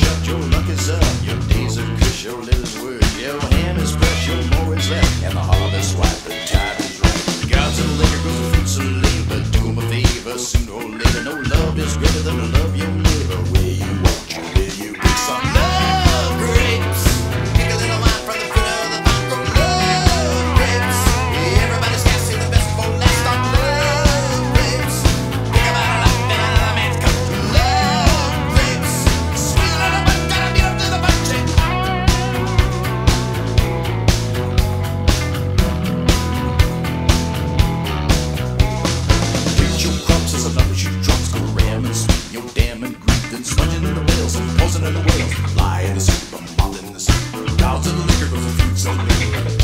shut, your luck is up. Your days of cush, your little's word. Your ham is fresh, your more is left. And the harvest ripe, the tide is right. God's a liquor, grows fruits and labor. Doom a favor, soon, or later. No love is greater than the love you live. Sponging in the whales, posing in the whales. Lie in the soup, I'm in the soup. Down to the liquor goes the food so